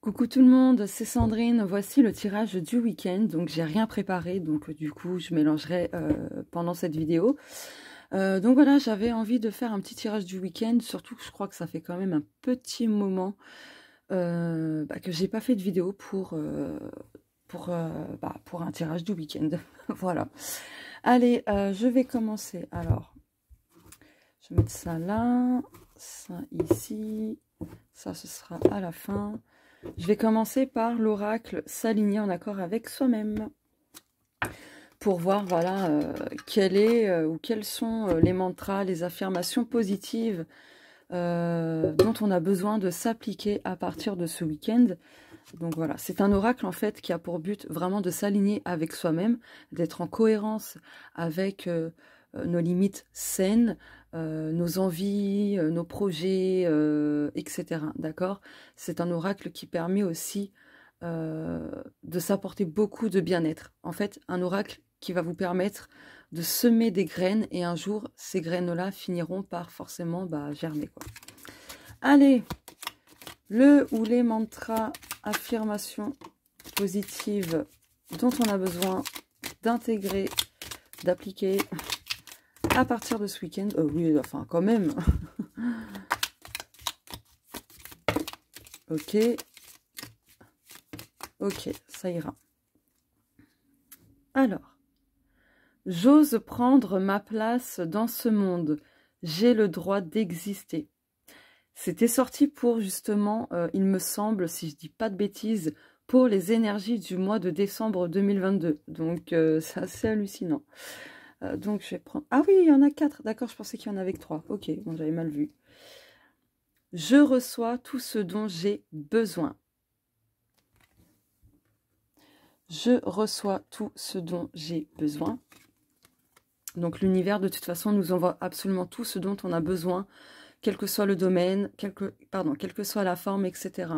Coucou tout le monde, c'est Sandrine. Voici le tirage du week-end. Donc j'ai rien préparé, donc du coup je mélangerai euh, pendant cette vidéo. Euh, donc voilà, j'avais envie de faire un petit tirage du week-end, surtout que je crois que ça fait quand même un petit moment euh, bah, que j'ai pas fait de vidéo pour, pour, bah, pour un tirage du week-end. voilà. Allez, je vais commencer. Alors, je vais mettre ça là, ça ici, ça ce sera à la fin. Je vais commencer par l'oracle s'aligner en accord avec soi-même. Pour voir, voilà, euh, quel est euh, ou quels sont euh, les mantras, les affirmations positives dont on a besoin de s'appliquer à partir de ce week-end. Donc voilà, c'est un oracle en fait qui a pour but vraiment de s'aligner avec soi-même, d'être en cohérence avec nos limites saines, euh, nos envies, euh, nos projets, euh, etc. D'accord? C'est un oracle qui permet aussi de s'apporter beaucoup de bien-être. En fait, un oracle qui va vous permettre de semer des graines et un jour, ces graines-là finiront par forcément bah, germer. Quoi. Allez, le ou les mantras, affirmations positives dont on a besoin d'intégrer, d'appliquer à partir de ce week-end. Euh, oui, enfin, quand même. ok. Ok, ça ira. Alors, j'ose prendre ma place dans ce monde. J'ai le droit d'exister. C'était sorti pour justement, euh, il me semble, si je dis pas de bêtises, pour les énergies du mois de décembre 2022. Donc, euh, c'est assez hallucinant. Euh, donc, je vais prendre... Ah oui, il y en a quatre. D'accord, je pensais qu'il y en avait que trois. Ok, bon, j'avais mal vu. Je reçois tout ce dont j'ai besoin. Je reçois tout ce dont j'ai besoin. Donc, l'univers, de toute façon, nous envoie absolument tout ce dont on a besoin, quel que soit le domaine, pardon, quelle que soit la forme, etc.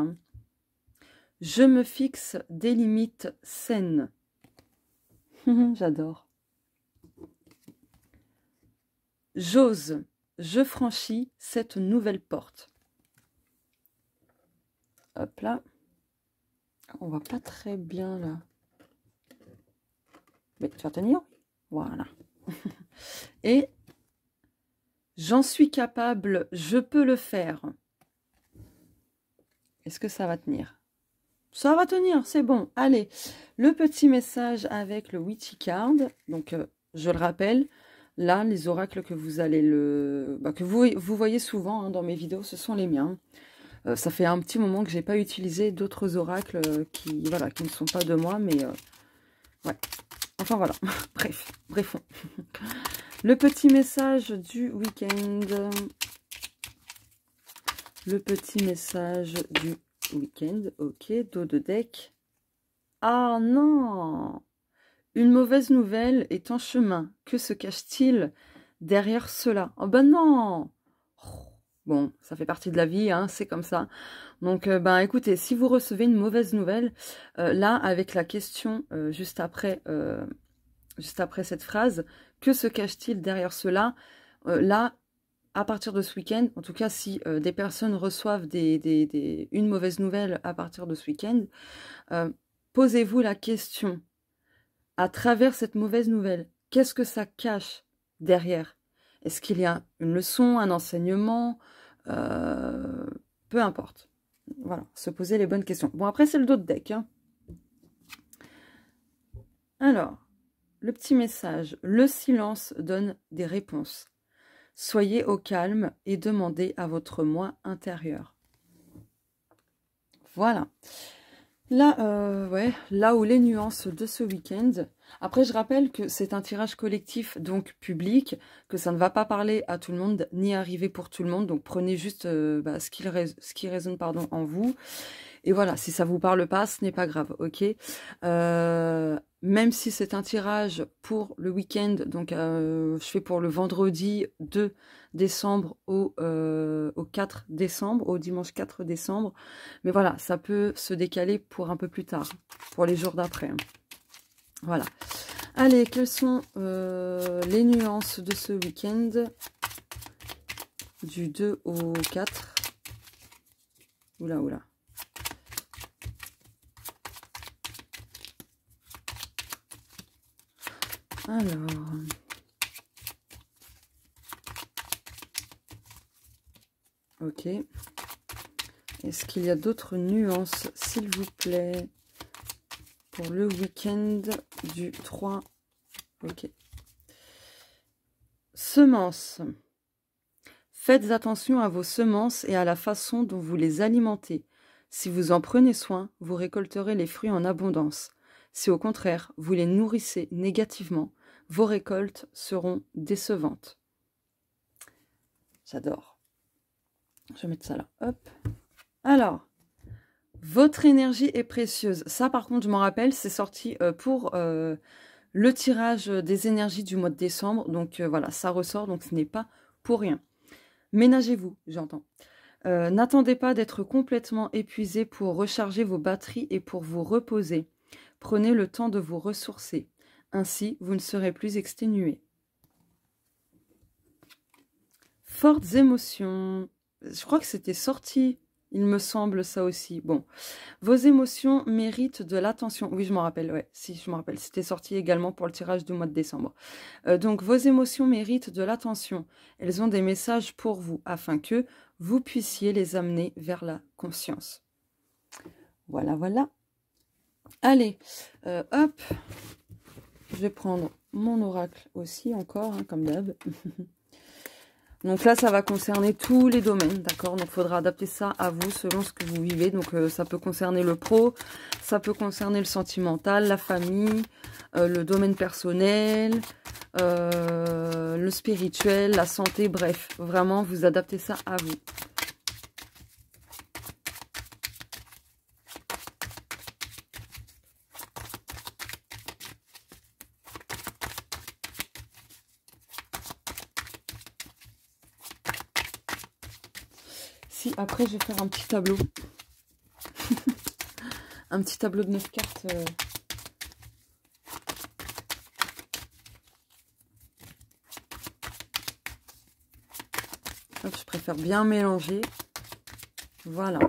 Je me fixe des limites saines. J'adore. J'ose, je franchis cette nouvelle porte. Hop là. On va pas très bien là. Mais tu vas tenir Voilà. Et j'en suis capable, je peux le faire. Est-ce que ça va tenir? Ça va tenir, c'est bon. Allez, le petit message avec le Witchy Card. Donc, euh, je le rappelle, Là, les oracles que vous allez le, bah, que vous, vous voyez souvent hein, dans mes vidéos, ce sont les miens. Euh, ça fait un petit moment que j'ai pas utilisé d'autres oracles euh, qui, voilà, qui ne sont pas de moi, mais euh, ouais. Enfin voilà, bref, bref. Le petit message du week-end. Le petit message du week-end. Ok, dos de deck. Ah non une mauvaise nouvelle est en chemin. Que se cache-t-il derrière cela? Oh ben non Bon, ça fait partie de la vie, hein, c'est comme ça. Donc, euh, ben écoutez, si vous recevez une mauvaise nouvelle, euh, là, avec la question euh, juste après, juste après cette phrase, que se cache-t-il derrière cela? Là, à partir de ce week-end, en tout cas, si des personnes reçoivent une mauvaise nouvelle à partir de ce week-end, posez-vous la question à travers cette mauvaise nouvelle, qu'est-ce que ça cache derrière? Est-ce qu'il y a une leçon, un enseignement? Euh, Peu importe. Voilà, se poser les bonnes questions. Bon, après, c'est le dos de deck. Hein. Alors, le petit message. Le silence donne des réponses. Soyez au calme et demandez à votre moi intérieur. Voilà. Là, euh, là où les nuances de ce week-end. Après, je rappelle que c'est un tirage collectif, donc public, que ça ne va pas parler à tout le monde, ni arriver pour tout le monde. Donc, prenez juste euh, bah, ce, qui ce qui résonne pardon, en vous. Et voilà, si ça vous parle pas, ce n'est pas grave, ok? Euh, Même si c'est un tirage pour le week-end, donc je fais pour le vendredi 2 décembre au, euh, au 4 décembre, au dimanche 4 décembre. Mais voilà, ça peut se décaler pour un peu plus tard, pour les jours d'après. Voilà. Allez, quelles sont euh, les nuances de ce week-end? Du 2 au 4. Oula, oula. Alors... Ok. Est-ce qu'il y a d'autres nuances, s'il vous plaît, pour le week-end du 3 Ok. Semences. Faites attention à vos semences et à la façon dont vous les alimentez. Si vous en prenez soin, vous récolterez les fruits en abondance. Si au contraire, vous les nourrissez négativement, vos récoltes seront décevantes. J'adore. Je vais mettre ça là. Hop. Alors, votre énergie est précieuse. Ça, par contre, je m'en rappelle, c'est sorti euh, pour euh, le tirage des énergies du mois de décembre. Donc euh, voilà, ça ressort, donc ce n'est pas pour rien. Ménagez-vous, j'entends. N'attendez pas d'être complètement épuisé pour recharger vos batteries et pour vous reposer. Prenez le temps de vous ressourcer. Ainsi, vous ne serez plus exténué. Fortes émotions. Je crois que c'était sorti, il me semble, ça aussi. Bon, vos émotions méritent de l'attention. Oui, je m'en rappelle, ouais, si, je me rappelle. C'était sorti également pour le tirage du mois de décembre. Euh, donc, vos émotions méritent de l'attention. Elles ont des messages pour vous, afin que vous puissiez les amener vers la conscience. Voilà, voilà. Allez, euh, hop, je vais prendre mon oracle aussi encore, hein, comme d'hab. Donc là, ça va concerner tous les domaines, d'accord? Donc il faudra adapter ça à vous selon ce que vous vivez. Donc euh, ça peut concerner le pro, ça peut concerner le sentimental, la famille, euh, le domaine personnel, le spirituel, la santé, bref. Vraiment, vous adaptez ça à vous. Après, je vais faire un petit tableau. un petit tableau de 9 cartes. Euh. je préfère bien mélanger. Voilà.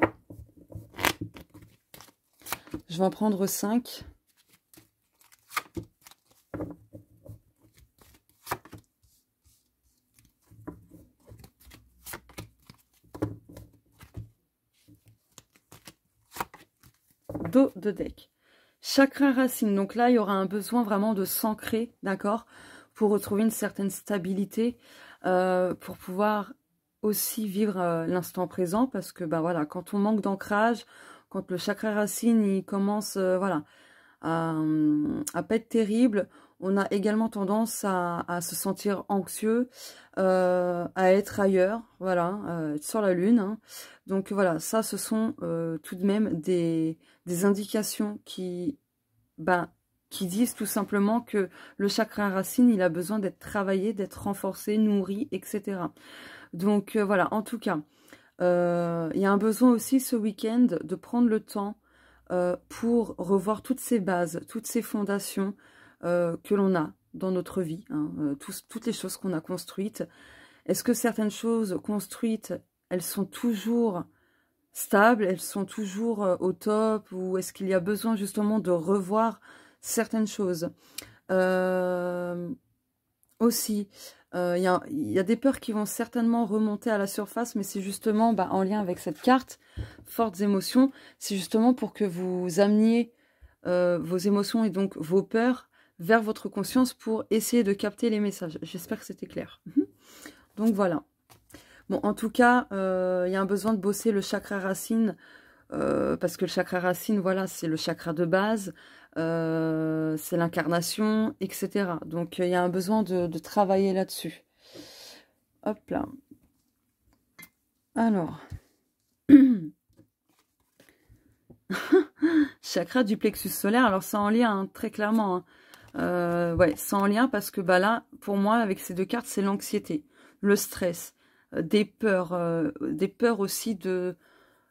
Je vais en prendre 5. De deck. Chakra racine, donc là, il y aura un besoin vraiment de s'ancrer, d'accord Pour retrouver une certaine stabilité, euh, pour pouvoir aussi vivre euh, l'instant présent, parce que, ben voilà, quand on manque d'ancrage, quand le chakra racine, il commence, euh, voilà, à, à pas être terrible, on a également tendance à, se sentir anxieux, à être ailleurs, voilà, sur la lune. Hein. Donc voilà, ça, ce sont tout de même des, des indications qui, ben, qui disent tout simplement que le chakra racine, il a besoin d'être travaillé, d'être renforcé, nourri, etc. Donc euh, voilà, en tout cas, euh, il y a un besoin aussi ce week-end de prendre le temps euh, pour revoir toutes ces bases, toutes ces fondations que l'on a dans notre vie, hein, toutes les choses qu'on a construites. Est-ce que certaines choses construites, elles sont toujours stables, elles sont toujours euh, au top ou est-ce qu'il y a besoin justement de revoir certaines choses? Euh, Aussi, euh, il y, a, des peurs qui vont certainement remonter à la surface, mais c'est justement bah, en lien avec cette carte, fortes émotions, c'est justement pour que vous ameniez vos émotions et donc vos peurs vers votre conscience pour essayer de capter les messages. J'espère que c'était clair. Donc voilà. Bon, en tout cas, euh, il y a un besoin de bosser le chakra racine, euh, parce que le chakra racine, voilà, c'est le chakra de base, euh, c'est l'incarnation, etc. Donc, il y a un besoin de, travailler là-dessus. Hop là. Alors. chakra du plexus solaire, alors c'est en lien, très clairement. Hein. ouais, c'est en lien parce que bah là, pour moi, avec ces deux cartes, c'est l'anxiété, le stress des peurs, euh, des peurs aussi de,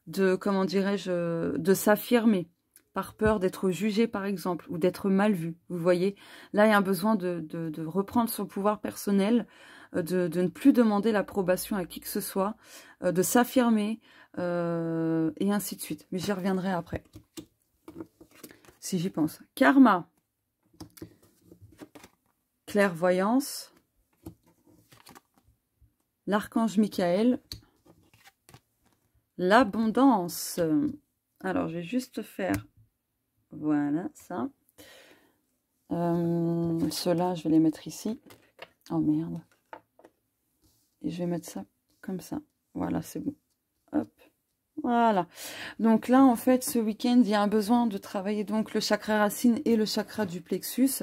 de comment dirais-je, de s'affirmer par peur d'être jugé par exemple ou d'être mal vu. Vous voyez, là il y a un besoin de, reprendre son pouvoir personnel, euh, de, ne plus demander l'approbation à qui que ce soit, euh, de s'affirmer et ainsi de suite. Mais j'y reviendrai après, si j'y pense. Karma. clairvoyance, l'archange Michael, l'abondance. Alors, je vais juste faire, voilà, ça. Euh, Ceux-là, je vais les mettre ici. Oh merde. Et je vais mettre ça comme ça. Voilà, c'est bon. Hop. Voilà. Donc là, en fait, ce week-end, il y a un besoin de travailler donc le chakra racine et le chakra du plexus.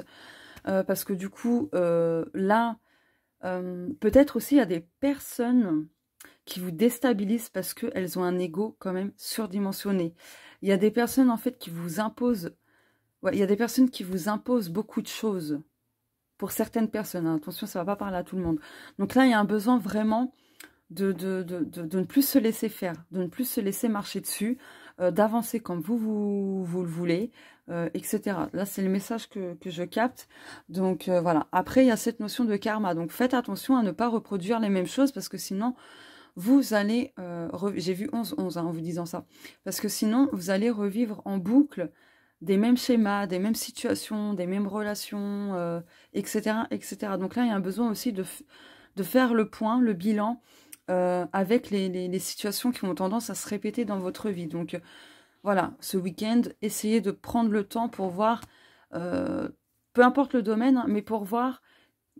Euh, parce que du coup, euh, là, peut-être aussi il y a des personnes qui vous déstabilisent parce qu'elles ont un ego quand même surdimensionné. Il y a des personnes en fait qui vous imposent, il y a des personnes qui vous imposent beaucoup de choses pour certaines personnes. Hein. Attention, ça va pas parler à tout le monde. Donc là, il y a un besoin vraiment de, de, de, de, ne plus se laisser faire, de ne plus se laisser marcher dessus, euh, d'avancer comme vous, vous, vous le voulez, euh, etc. Là, c'est le message que, que, je capte. Donc euh, voilà. Après, il y a cette notion de karma. Donc faites attention à ne pas reproduire les mêmes choses parce que sinon, vous allez... J'ai vu 11-11 hein, en vous disant ça. Parce que sinon, vous allez revivre en boucle des mêmes schémas, des mêmes situations, des mêmes relations, etc., etc. Donc là, il y a un besoin aussi de, de faire le point, le bilan euh, avec les, situations qui ont tendance à se répéter dans votre vie. Donc euh, voilà, ce week-end, essayez de prendre le temps pour voir, euh, peu importe le domaine, hein, mais pour voir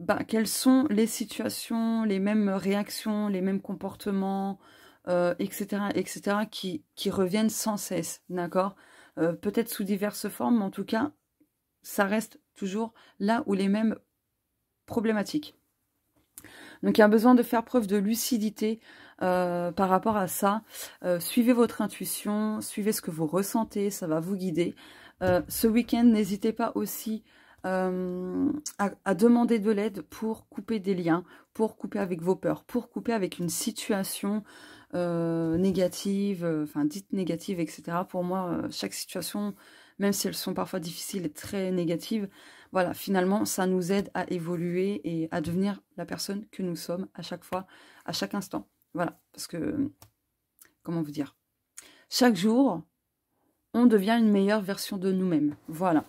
bah, quelles sont les situations, les mêmes réactions, les mêmes comportements, etc., etc., qui, reviennent sans cesse, d'accord? Peut-être sous diverses formes, mais en tout cas, ça reste toujours là où les mêmes problématiques. Donc il y a besoin de faire preuve de lucidité euh, par rapport à ça. Euh, suivez votre intuition, suivez ce que vous ressentez, ça va vous guider. Euh, ce week-end, n'hésitez pas aussi à, à, demander de l'aide pour couper des liens, pour couper avec vos peurs, pour couper avec une situation négative, enfin dite négative, etc. Pour moi, chaque situation, même si elles sont parfois difficiles et très négatives, voilà, finalement, ça nous aide à évoluer et à devenir la personne que nous sommes à chaque fois, à chaque instant. Voilà, parce que, comment vous dire? Chaque jour, on devient une meilleure version de nous-mêmes. Voilà.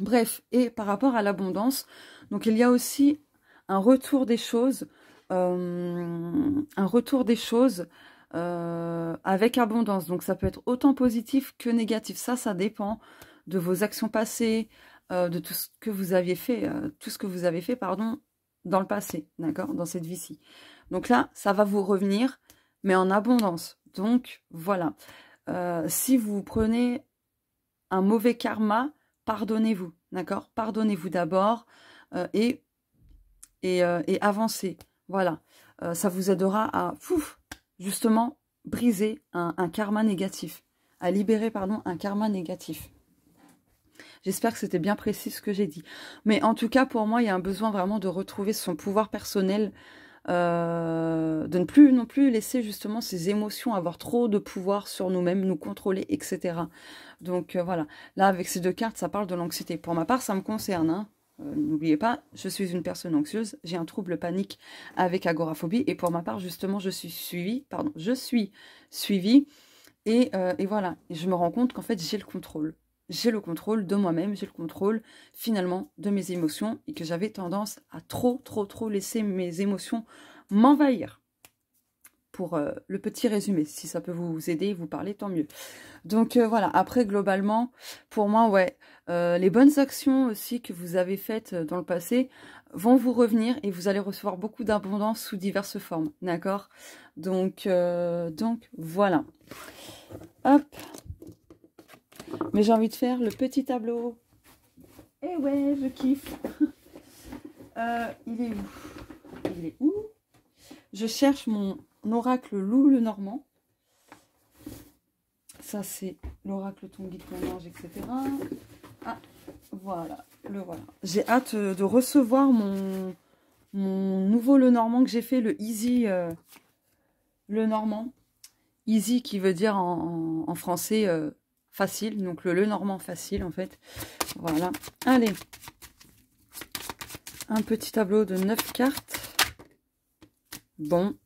Bref, et par rapport à l'abondance, donc il y a aussi un retour des choses, euh, un retour des choses euh, avec abondance. Donc ça peut être autant positif que négatif. Ça, ça dépend de vos actions passées, euh, de tout ce que vous aviez fait, tout ce que vous avez fait, pardon, dans le passé, d'accord, dans cette vie-ci. Donc là, ça va vous revenir, mais en abondance. Donc voilà. Si vous prenez un mauvais karma, pardonnez-vous, d'accord? Pardonnez-vous d'abord et, et, et, avancez. Voilà. ça vous aidera à, justement, briser un, un karma négatif, à libérer, pardon, un karma négatif. J'espère que c'était bien précis ce que j'ai dit. Mais en tout cas, pour moi, il y a un besoin vraiment de retrouver son pouvoir personnel, euh, de ne plus non plus laisser justement ses émotions avoir trop de pouvoir sur nous-mêmes, nous contrôler, etc. Donc euh, voilà, là avec ces deux cartes, ça parle de l'anxiété. Pour ma part, ça me concerne. Hein. Euh, n'oubliez pas, je suis une personne anxieuse, j'ai un trouble panique avec agoraphobie, et pour ma part, justement, je suis suivie, pardon, je suis suivie, et, et voilà, je me rends compte qu'en fait, j'ai le contrôle j'ai le contrôle de moi-même, j'ai le contrôle finalement de mes émotions et que j'avais tendance à trop, trop, trop laisser mes émotions m'envahir. Pour euh, le petit résumé, si ça peut vous aider, vous parler, tant mieux. Donc euh, voilà, après globalement, pour moi, ouais, euh, les bonnes actions aussi que vous avez faites dans le passé vont vous revenir et vous allez recevoir beaucoup d'abondance sous diverses formes, d'accord? Donc, donc voilà. Hop, mais j'ai envie de faire le petit tableau. Eh ouais, je kiffe. Euh, il est où? Il est où? Je cherche mon oracle loup le normand. Ça, c'est l'oracle ton guide, ton ange, etc. Ah, voilà, le voilà. J'ai hâte de recevoir mon, mon nouveau le normand que j'ai fait, le easy euh, le normand. Easy qui veut dire en, français euh, facile. Donc le, le normand facile en fait. Voilà. Allez. Un petit tableau de 9 cartes. Bon.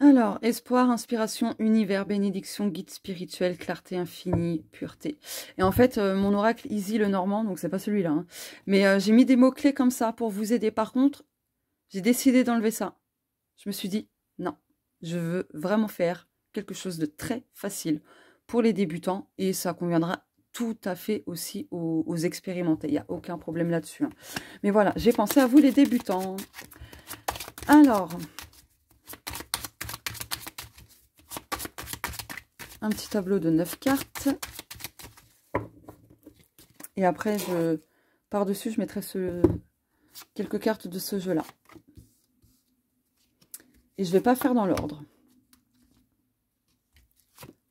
Alors, espoir, inspiration, univers, bénédiction, guide spirituel, clarté infinie, pureté. Et en fait, euh, mon oracle Easy le Normand, donc c'est pas celui-là, hein. mais euh, j'ai mis des mots-clés comme ça pour vous aider. Par contre, j'ai décidé d'enlever ça. Je me suis dit, non, je veux vraiment faire quelque chose de très facile pour les débutants et ça conviendra tout à fait aussi aux, expérimentés. Il n'y a aucun problème là-dessus. Hein. Mais voilà, j'ai pensé à vous les débutants. Alors, un petit tableau de 9 cartes. Et après, je par-dessus, je mettrai ce, quelques cartes de ce jeu-là. Et je ne vais pas faire dans l'ordre.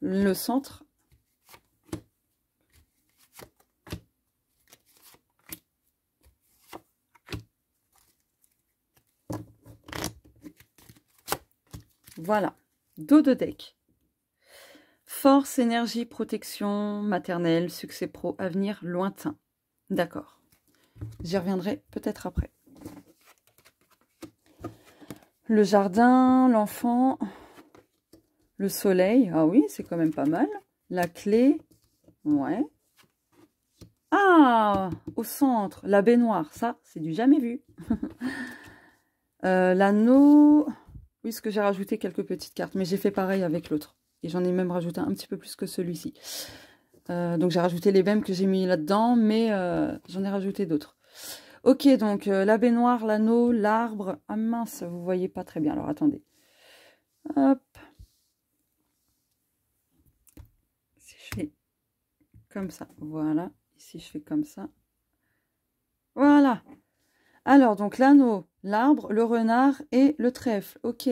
Le centre. Voilà. Dos de deck. Force, énergie, protection, maternelle, succès pro, avenir lointain. D'accord. J'y reviendrai peut-être après. Le jardin, l'enfant, le soleil. Ah oui, c'est quand même pas mal. La clé. Ouais. Ah Au centre, la baignoire. Ça, c'est du jamais vu. Euh, l'anneau. Oui, ce que j'ai rajouté quelques petites cartes, mais j'ai fait pareil avec l'autre. Et j'en ai même rajouté un petit peu plus que celui-ci. Euh, donc j'ai rajouté les mêmes que j'ai mis là-dedans, mais euh, j'en ai rajouté d'autres. Ok, donc la baignoire, l'anneau, l'arbre. Ah mince, vous voyez pas très bien. Alors attendez. Hop. Si je fais comme ça, voilà. Ici je fais comme ça. Voilà. Alors donc l'anneau, l'arbre, le renard et le trèfle. Ok.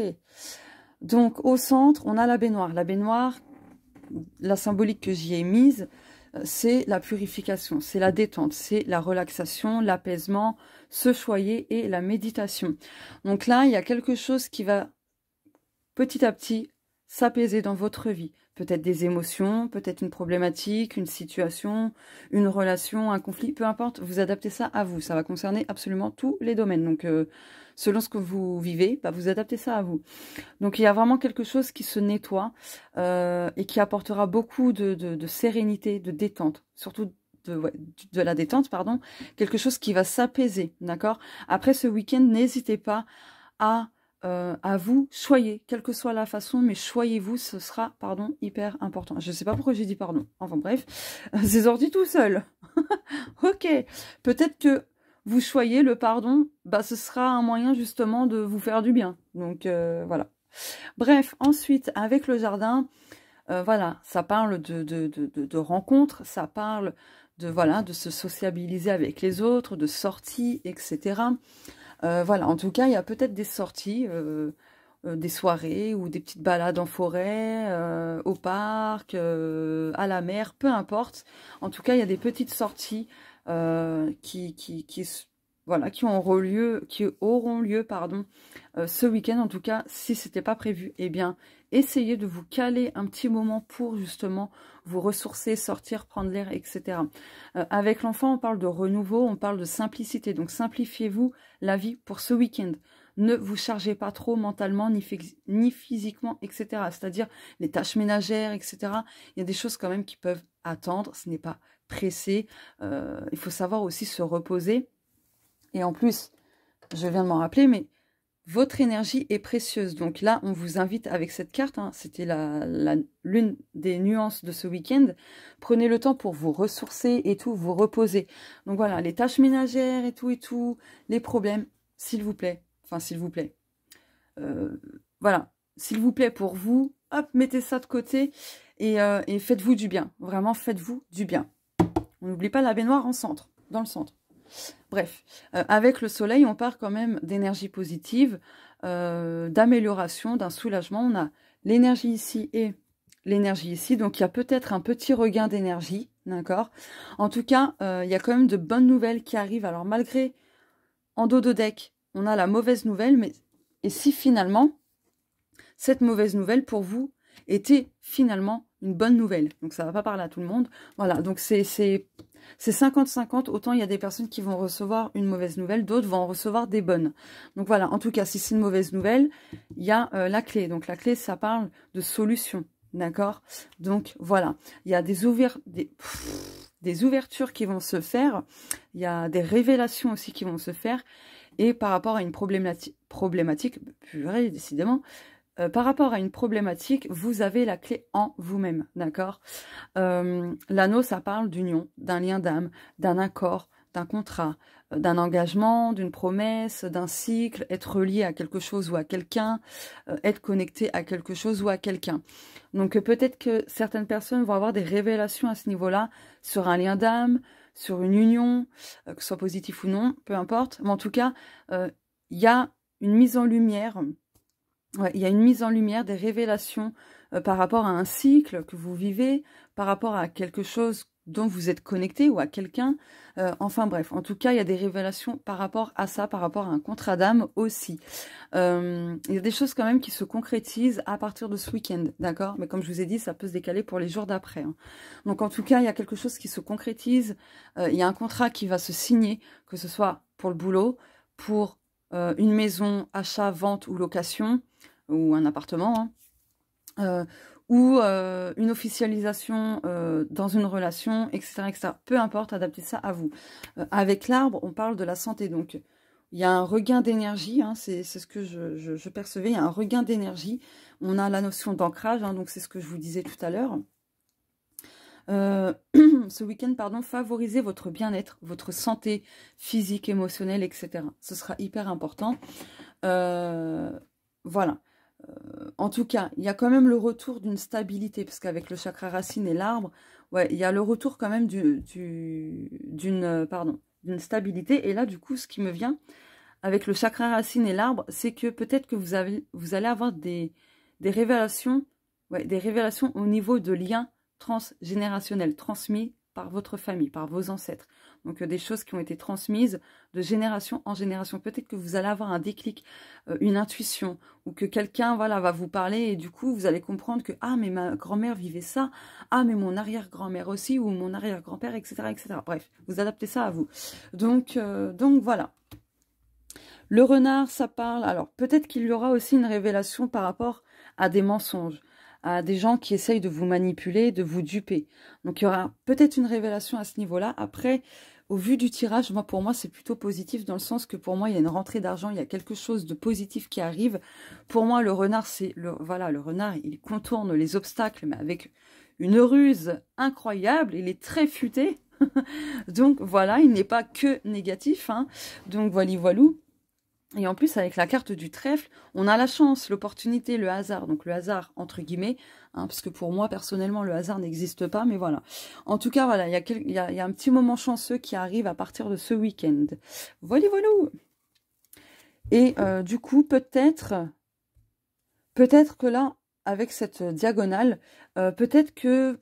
Donc au centre, on a la baignoire. La baignoire, la symbolique que j'y ai mise, euh, c'est la purification, c'est la détente, c'est la relaxation, l'apaisement, se choyer et la méditation. Donc là, il y a quelque chose qui va petit à petit s'apaiser dans votre vie. Peut-être des émotions, peut-être une problématique, une situation, une relation, un conflit, peu importe, vous adaptez ça à vous. Ça va concerner absolument tous les domaines. Donc, euh, selon ce que vous vivez, bah, vous adaptez ça à vous. Donc, il y a vraiment quelque chose qui se nettoie euh, et qui apportera beaucoup de, sérénité, de détente, surtout de, de, la détente, pardon, quelque chose qui va s'apaiser, d'accord? Après ce week-end, n'hésitez pas à euh, à vous, choyez, quelle que soit la façon, mais choyez-vous, ce sera, pardon, hyper important. Je ne sais pas pourquoi j'ai dit pardon. Enfin bref, c'est sorti tout seul. ok, peut-être que vous choyez le pardon, bah ce sera un moyen justement de vous faire du bien. Donc euh, voilà. Bref, ensuite, avec le jardin, euh, voilà, ça parle de, de rencontres, ça parle de voilà de se sociabiliser avec les autres, de sorties, etc. Euh, voilà, en tout cas, il y a peut-être des sorties, euh, euh, des soirées ou des petites balades en forêt, au parc, à la mer, peu importe. En tout cas, il y a des petites sorties qui, qui, qui, voilà, qui auront lieu, qui auront lieu pardon, ce week-end. En tout cas, si ce n'était pas prévu, eh bien, essayez de vous caler un petit moment pour justement vous ressourcer, sortir, prendre l'air, etc. Euh, avec l'enfant, on parle de renouveau, on parle de simplicité. Donc simplifiez-vous la vie pour ce week-end. Ne vous chargez pas trop mentalement ni, physiquement, etc. C'est-à-dire les tâches ménagères, etc. Il y a des choses quand même qui peuvent attendre. Ce n'est pas pressé. Euh, il faut savoir aussi se reposer. Et en plus, je viens de m'en rappeler, mais votre énergie est précieuse. Donc là, on vous invite avec cette carte, hein, c'était l'une des nuances de ce week-end, prenez le temps pour vous ressourcer et tout, vous reposer. Donc voilà, les tâches ménagères et tout et tout, les problèmes, s'il vous plaît, enfin s'il vous plaît, euh, voilà, s'il vous plaît pour vous, hop, mettez ça de côté euh, et faites-vous du bien. Vraiment, faites-vous du bien. On n'oublie pas la baignoire en centre, dans le centre. Bref, euh, avec le soleil, on part quand même d'énergie positive, euh, d'amélioration, d'un soulagement. On a l'énergie ici et l'énergie ici. Donc, il y a peut-être un petit regain d'énergie, d'accord? En tout cas, euh, il y a quand même de bonnes nouvelles qui arrivent. Alors, malgré en dos de deck, on a la mauvaise nouvelle, mais et si finalement, cette mauvaise nouvelle pour vous était finalement une bonne nouvelle? Donc, ça ne va pas parler à tout le monde. Voilà, donc c'est C'est 50-50, autant il y a des personnes qui vont recevoir une mauvaise nouvelle, d'autres vont en recevoir des bonnes. Donc voilà, en tout cas, si c'est une mauvaise nouvelle, il y a euh, la clé. Donc la clé, ça parle de solution, d'accord? Donc voilà, il y a des, des, des ouvertures qui vont se faire, il y a des révélations aussi qui vont se faire, et par rapport à une problématique, problématique purée, décidément, euh, par rapport à une problématique, vous avez la clé en vous-même, d'accord? Euh, L'anneau, ça parle d'union, d'un lien d'âme, d'un accord, d'un contrat, euh, d'un engagement, d'une promesse, d'un cycle, être lié à quelque chose ou à quelqu'un, être connecté à quelque chose ou à quelqu'un. Donc peut-être que certaines personnes vont avoir des révélations à ce niveau-là sur un lien d'âme, sur une union, que ce soit positif ou non, peu importe. Mais en tout cas, il y a une mise en lumière il y a une mise en lumière des révélations euh, par rapport à un cycle que vous vivez, par rapport à quelque chose dont vous êtes connecté ou à quelqu'un. Euh, enfin bref, en tout cas, il y a des révélations par rapport à ça, par rapport à un contrat d'âme aussi. Euh, il y a des choses quand même qui se concrétisent à partir de ce week-end, d'accord? Mais comme je vous ai dit, ça peut se décaler pour les jours d'après. Hein. Donc en tout cas, il y a quelque chose qui se concrétise. il y a un contrat qui va se signer, que ce soit pour le boulot, pour une maison, achat, vente ou location, ou un appartement, hein. euh, ou euh, une officialisation euh, dans une relation, etc., etc. Peu importe, adaptez ça à vous. avec l'arbre, on parle de la santé, donc il y a un regain d'énergie, hein, c'est ce que je, percevais, il y a un regain d'énergie. On a la notion d'ancrage, hein, donc c'est ce que je vous disais tout à l'heure. ce week-end, pardon, favorisez votre bien-être, votre santé physique, émotionnelle, etc. Ce sera hyper important. voilà. Euh, en tout cas, il y a quand même le retour d'une stabilité, parce qu'avec le chakra racine et l'arbre, il y a le retour quand même pardon, d'une stabilité. Et là, du coup, ce qui me vient avec le chakra racine et l'arbre, c'est que peut-être que vous, allez avoir des révélations au niveau de liens transgénérationnels transmis par votre famille, par vos ancêtres. Donc euh, des choses qui ont été transmises de génération en génération. Peut-être que vous allez avoir un déclic, euh, une intuition, ou que quelqu'un voilà va vous parler et du coup vous allez comprendre que ah mais ma grand-mère vivait ça, ah mais mon arrière-grand-mère aussi ou mon arrière-grand-père, etc., etc. Bref, vous adaptez ça à vous. Donc euh, donc voilà. Le renard, ça parle. Alors peut-être qu'il y aura aussi une révélation par rapport à des mensonges à des gens qui essayent de vous manipuler, de vous duper. Donc il y aura peut-être une révélation à ce niveau-là. Après, au vu du tirage, moi pour moi c'est plutôt positif dans le sens que pour moi il y a une rentrée d'argent, il y a quelque chose de positif qui arrive. Pour moi le renard c'est le voilà le renard il contourne les obstacles mais avec une ruse incroyable, il est très futé. Donc voilà, il n'est pas que négatif. Hein. Donc voilà, voilou. Et en plus, avec la carte du trèfle, on a la chance, l'opportunité, le hasard. Donc le hasard, entre guillemets, hein, parce que pour moi, personnellement, le hasard n'existe pas, mais voilà. En tout cas, voilà, il y, a, un petit moment chanceux qui arrive à partir de ce week-end. Voilà, voilà. Et euh, du coup, peut-être, peut-être que là, avec cette diagonale, euh, peut-être que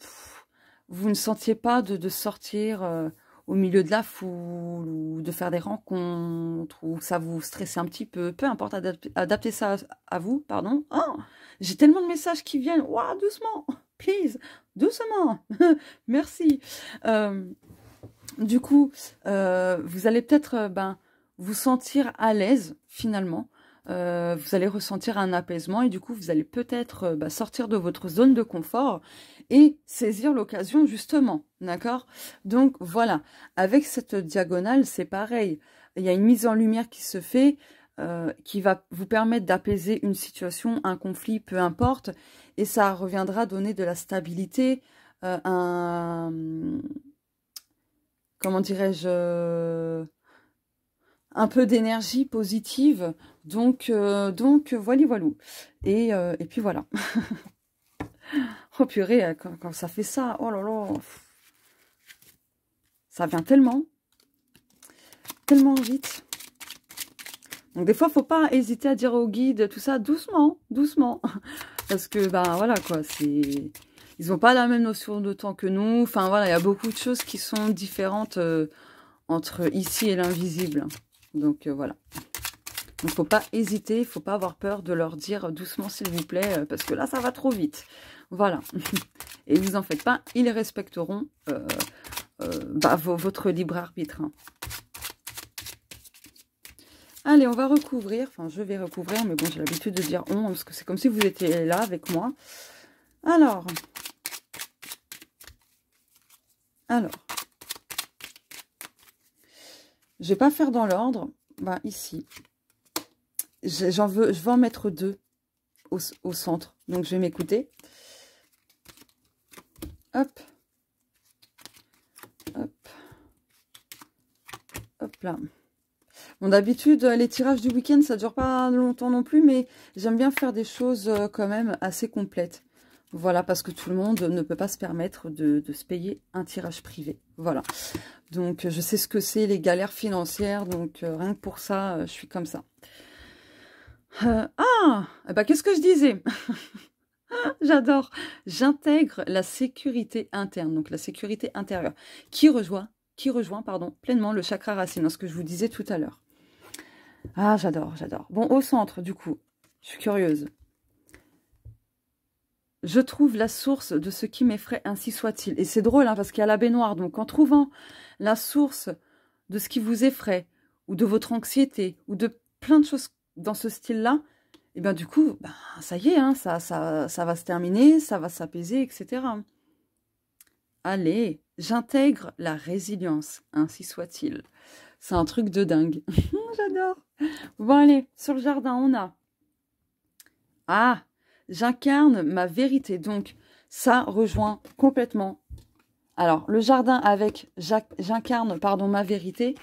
vous ne sentiez pas de, sortir... Euh, au milieu de la foule ou de faire des rencontres ou ça vous stresse un petit peu, peu importe, adaptez, ça à, vous, pardon. Oh, j'ai tellement de messages qui viennent, waouh, doucement, please, doucement, merci. Euh, du coup, euh, vous allez peut-être euh, ben, vous sentir à l'aise finalement vous allez ressentir un apaisement et du coup, vous allez peut-être bah, sortir de votre zone de confort et saisir l'occasion justement, d'accord? Donc voilà, avec cette diagonale, c'est pareil. Il y a une mise en lumière qui se fait, euh, qui va vous permettre d'apaiser une situation, un conflit, peu importe, et ça reviendra donner de la stabilité, un... Comment dirais-je un peu d'énergie positive. Donc, euh, donc voilà, voilà. Et, euh, et puis voilà. oh purée, euh, quand, ça fait ça, oh là là. Ça vient tellement, tellement vite. Donc des fois, faut pas hésiter à dire au guide tout ça doucement, doucement. Parce que, ben voilà quoi, c'est... Ils n'ont pas la même notion de temps que nous. Enfin voilà, il y a beaucoup de choses qui sont différentes entre ici et l'invisible. Donc euh, voilà. Il ne faut pas hésiter, il ne faut pas avoir peur de leur dire doucement s'il vous plaît, euh, parce que là ça va trop vite. Voilà. Et vous en faites pas, ils respecteront euh, bah, votre libre arbitre. Hein. Allez, on va recouvrir. Enfin, je vais recouvrir, mais bon, j'ai l'habitude de dire on, parce que c'est comme si vous étiez là avec moi. Alors. Alors. Je vais pas faire dans l'ordre. Ben, ici. J'en veux, je vais en mettre deux au, centre. Donc, je vais m'écouter. Hop. Hop. Hop là. Bon, d'habitude, les tirages du week-end, ça dure pas longtemps non plus, mais j'aime bien faire des choses euh, quand même assez complètes. Voilà, parce que tout le monde ne peut pas se permettre de, se payer un tirage privé. Voilà. Donc, je sais ce que c'est, les galères financières. Donc, euh, rien que pour ça, euh, je suis comme ça. Ah bah, Qu'est-ce que je disais? J'adore. J'intègre la sécurité interne, donc la sécurité intérieure, qui rejoint, qui rejoint pardon, pleinement le chakra racine, ce que je vous disais tout à l'heure. Ah, j'adore, j'adore. Bon, au centre, du coup, je suis curieuse. Je trouve la source de ce qui m'effraie, ainsi soit-il. Et c'est drôle, hein, parce qu'il y a la baignoire. Donc, en trouvant la source de ce qui vous effraie, ou de votre anxiété, ou de plein de choses dans ce style-là, et bien du coup, ben, ça y est, hein, ça, ça, ça va se terminer, ça va s'apaiser, etc. Allez, j'intègre la résilience, ainsi soit-il. C'est un truc de dingue. J'adore. Bon, allez, sur le jardin, on a... Ah, j'incarne ma vérité. Donc, ça rejoint complètement. Alors, le jardin avec j'incarne, pardon, ma vérité.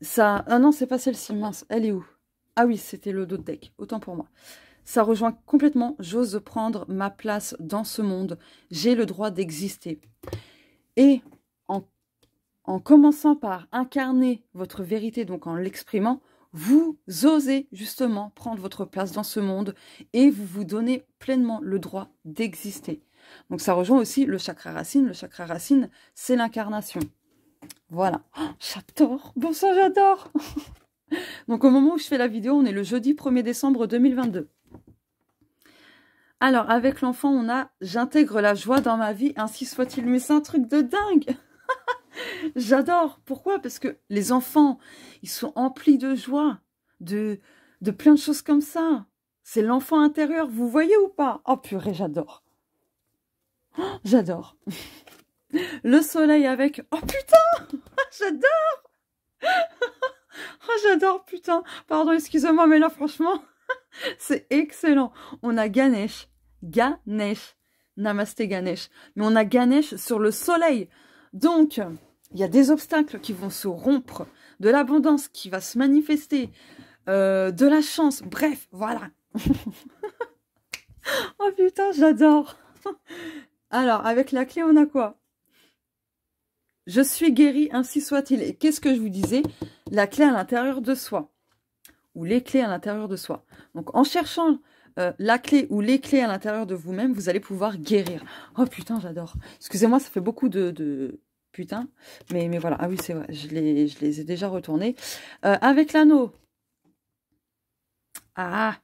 Ça... Ah non, c'est pas celle-ci, mince. Elle est où? Ah oui, c'était le dos de deck, autant pour moi. Ça rejoint complètement, j'ose prendre ma place dans ce monde, j'ai le droit d'exister. Et en, en commençant par incarner votre vérité, donc en l'exprimant, vous osez justement prendre votre place dans ce monde et vous vous donnez pleinement le droit d'exister. Donc ça rejoint aussi le chakra racine. Le chakra racine, c'est l'incarnation. Voilà. Oh, j'adore. Bon sang, j'adore. Donc au moment où je fais la vidéo, on est le jeudi 1er décembre 2022. Alors, avec l'enfant, on a « J'intègre la joie dans ma vie, ainsi soit-il ». Mais c'est un truc de dingue J'adore. Pourquoi? Parce que les enfants, ils sont emplis de joie, de, de plein de choses comme ça. C'est l'enfant intérieur, vous voyez ou pas? Oh purée, j'adore. j'adore. Le soleil avec... Oh putain J'adore Oh, j'adore, putain. Pardon, excusez-moi, mais là, franchement, c'est excellent. On a Ganesh. Ganesh. Namaste Ganesh. Mais on a Ganesh sur le soleil. Donc, il y a des obstacles qui vont se rompre, de l'abondance qui va se manifester, euh, de la chance. Bref, voilà. oh putain, j'adore. Alors, avec la clé, on a quoi? Je suis guéri, ainsi soit-il. Et qu'est-ce que je vous disais? La clé à l'intérieur de soi. Ou les clés à l'intérieur de soi. Donc, en cherchant euh, la clé ou les clés à l'intérieur de vous-même, vous allez pouvoir guérir. Oh putain, j'adore. Excusez-moi, ça fait beaucoup de, putain. Mais, voilà. Ah oui, c'est vrai. Je les, je les ai déjà retournés. Euh, avec l'anneau. Ah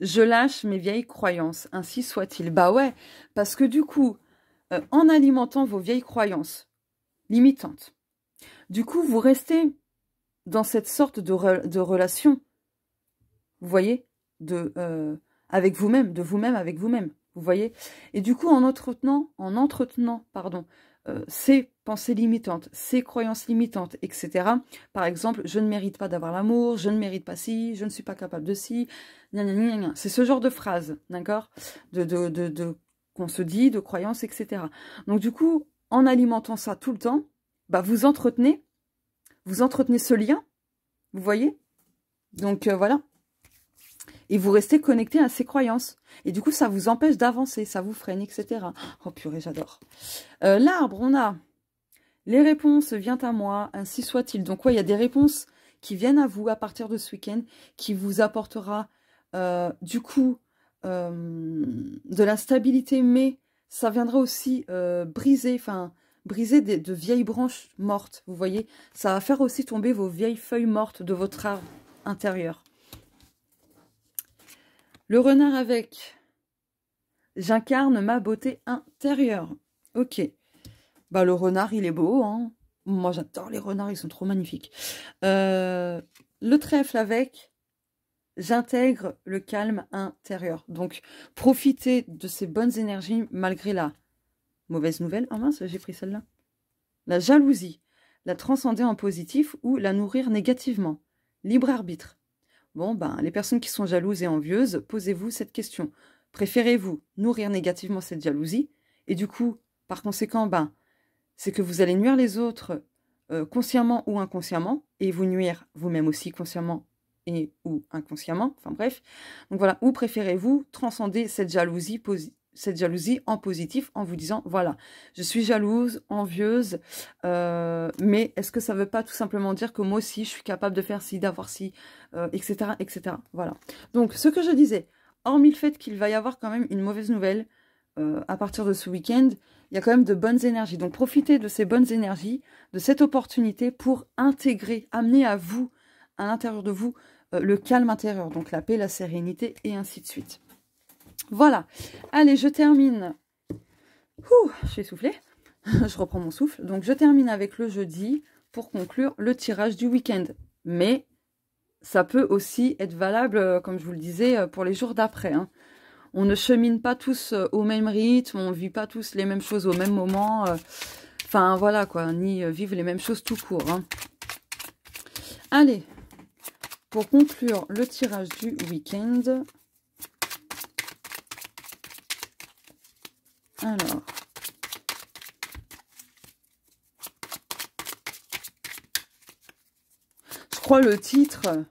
Je lâche mes vieilles croyances. Ainsi soit-il. Bah ouais. Parce que du coup, euh, en alimentant vos vieilles croyances, limitante. Du coup, vous restez dans cette sorte de, de relation, vous voyez, de, euh, avec vous-même, de vous-même avec vous-même, vous voyez. Et du coup, en entretenant, en entretenant, pardon, euh, ces pensées limitantes, ces croyances limitantes, etc. Par exemple, je ne mérite pas d'avoir l'amour, je ne mérite pas ci, je ne suis pas capable de ci, c'est ce genre de phrase, d'accord? De, de, de, de qu'on se dit, de croyances, etc. Donc du coup, en alimentant ça tout le temps, bah vous entretenez, vous entretenez ce lien, vous voyez? Donc euh, voilà. Et vous restez connecté à ces croyances. Et du coup, ça vous empêche d'avancer, ça vous freine, etc. Oh purée, j'adore. Euh, l'arbre, on a les réponses viennent à moi, ainsi soit-il. Donc ouais, il y a des réponses qui viennent à vous à partir de ce week-end, qui vous apportera euh, du coup de la stabilité, mais ça viendra aussi euh, briser, enfin, briser de vieilles branches mortes, vous voyez. Ça va faire aussi tomber vos vieilles feuilles mortes de votre arbre intérieur. Le renard avec. J'incarne ma beauté intérieure. Ok. Bah, le renard, il est beau. Hein. Moi, j'adore les renards, ils sont trop magnifiques. Euh, le trèfle avec, j'intègre le calme intérieur. Donc, profitez de ces bonnes énergies malgré la mauvaise nouvelle. Ah mince, j'ai pris celle-là. La jalousie, la transcender en positif ou la nourrir négativement. Libre arbitre. Bon, ben, les personnes qui sont jalouses et envieuses, posez-vous cette question. Préférez-vous nourrir négativement cette jalousie? Et du coup, par conséquent, ben, c'est que vous allez nuire les autres euh, consciemment ou inconsciemment, et vous nuire vous-même aussi consciemment ou inconsciemment. Enfin bref. Donc voilà, ou préférez-vous transcender cette jalousie cette jalousie en positif en vous disant voilà, je suis jalouse, envieuse, euh, mais est-ce que ça ne veut pas tout simplement dire que moi aussi je suis capable de faire ci, d'avoir ci, etc., euh, etc. Voilà. Donc ce que je disais, hormis le fait qu'il va y avoir quand même une mauvaise nouvelle euh, à partir de ce week-end, il y a quand même de bonnes énergies. Donc profitez de ces bonnes énergies, de cette opportunité pour intégrer, amener à vous, à l'intérieur de vous, le calme intérieur, donc la paix, la sérénité et ainsi de suite. Voilà. Allez, je termine. Ouh, je suis soufflée. je reprends mon souffle. Donc, je termine avec le jeudi pour conclure le tirage du week-end. Mais ça peut aussi être valable, euh, comme je vous le disais, euh, pour les jours d'après. Hein. On ne chemine pas tous euh, au même rythme, on ne vit pas tous les mêmes choses au même moment. Enfin, voilà quoi, ni vivre les mêmes choses tout court. Hein. Allez, pour conclure le tirage du week-end, Alors. Je crois le titre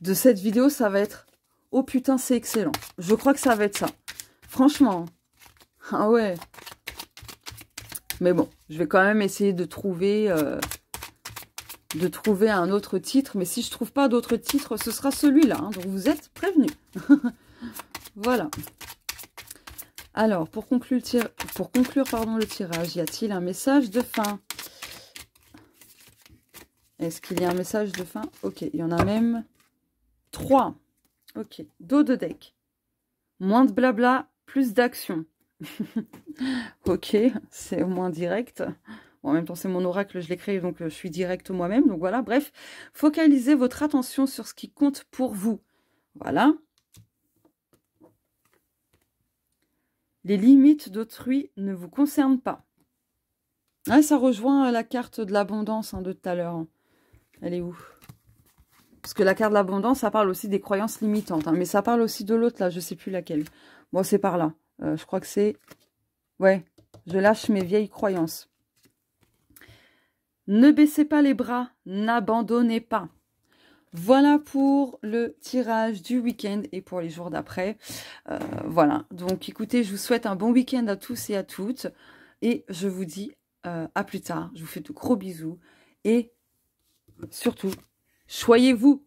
de cette vidéo, ça va être « Oh putain, c'est excellent ». Je crois que ça va être ça. Franchement. Ah ouais. Mais bon, je vais quand même essayer de trouver... Euh, de trouver un autre titre. Mais si je trouve pas d'autre titre, ce sera celui-là. Hein. donc vous êtes prévenus. voilà. Alors, pour conclure, pour conclure pardon, le tirage, y a-t-il un message de fin? Est-ce qu'il y a un message de fin? Ok, il y en a même trois. Ok, dos de deck. Moins de blabla, plus d'action. ok, c'est au moins direct. En même temps, c'est mon oracle, je l'ai créé, donc euh, je suis direct moi-même. Donc voilà, bref, focalisez votre attention sur ce qui compte pour vous. Voilà. Les limites d'autrui ne vous concernent pas. Ah, ça rejoint la carte de l'abondance hein, de tout à l'heure. Elle est où? Parce que la carte de l'abondance, ça parle aussi des croyances limitantes. Hein, mais ça parle aussi de l'autre, là, je ne sais plus laquelle. Bon, c'est par là. Euh, je crois que c'est... Ouais, je lâche mes vieilles croyances. Ne baissez pas les bras, n'abandonnez pas. Voilà pour le tirage du week-end et pour les jours d'après. Euh, voilà, donc écoutez, je vous souhaite un bon week-end à tous et à toutes. Et je vous dis euh, à plus tard. Je vous fais de gros bisous. Et surtout, choyez-vous.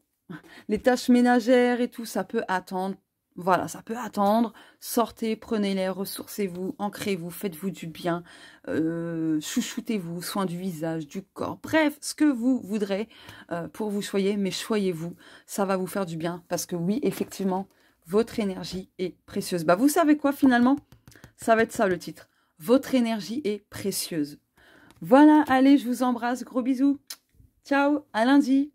Les tâches ménagères et tout, ça peut attendre. Voilà, ça peut attendre. Sortez, prenez l'air, ressourcez-vous, ancrez-vous, faites-vous du bien, euh, chouchoutez-vous, soin du visage, du corps. Bref, ce que vous voudrez euh, pour vous choyer, mais choyez-vous. Ça va vous faire du bien parce que oui, effectivement, votre énergie est précieuse. Bah, vous savez quoi finalement? Ça va être ça le titre. Votre énergie est précieuse. Voilà, allez, je vous embrasse. Gros bisous. Ciao, à lundi.